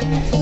Gracias.